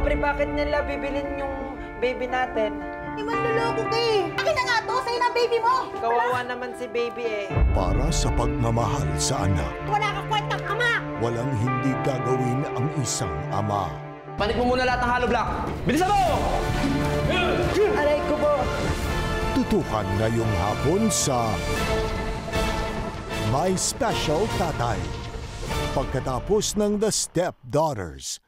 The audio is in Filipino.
Aubrey, bakit nila bibilin yung baby natin? Eh, manluloko ka eh. Akin na nga to, sa'yo na baby mo. Kawawa naman si baby eh. Para sa pagmamahal sa anak, Wala ka kwentang ama. walang hindi gagawin ang isang ama. Panik mo muna lahat ng hollow block. Bilisan mo! Aray ko po! Tutukan ngayong hapon sa My Special Tatay. Pagkatapos ng The Stepdaughters.